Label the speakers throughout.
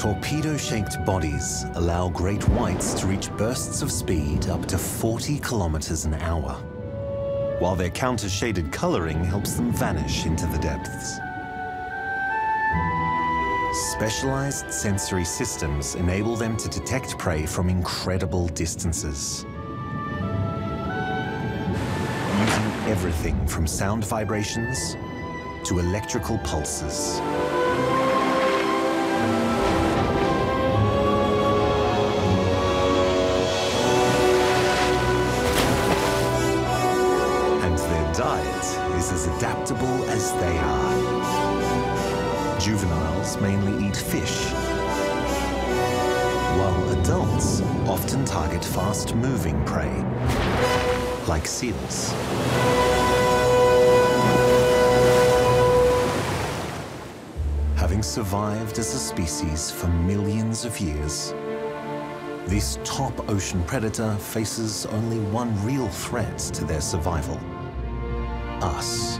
Speaker 1: torpedo-shaped bodies allow great whites to reach bursts of speed up to 40 kilometers an hour, while their counter-shaded coloring helps them vanish into the depths. Specialized sensory systems enable them to detect prey from incredible distances. Using everything from sound vibrations to electrical pulses. Diet is as adaptable as they are. Juveniles mainly eat fish, while adults often target fast-moving prey, like seals. Having survived as a species for millions of years, this top ocean predator faces only one real threat to their survival. Us.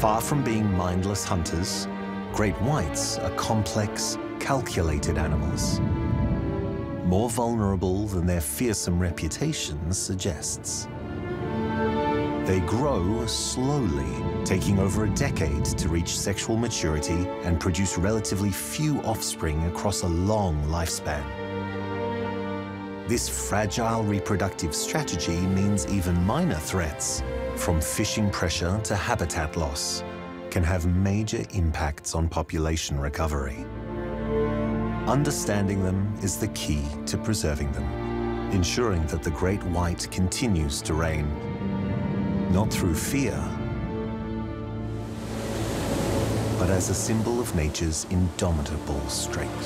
Speaker 1: Far from being mindless hunters, great whites are complex, calculated animals. More vulnerable than their fearsome reputation suggests. They grow slowly, taking over a decade to reach sexual maturity and produce relatively few offspring across a long lifespan. This fragile reproductive strategy means even minor threats, from fishing pressure to habitat loss, can have major impacts on population recovery. Understanding them is the key to preserving them, ensuring that the great white continues to reign, not through fear, but as a symbol of nature's indomitable strength.